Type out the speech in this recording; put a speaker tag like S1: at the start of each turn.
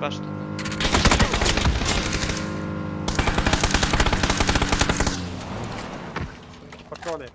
S1: пешти.
S2: Патрони.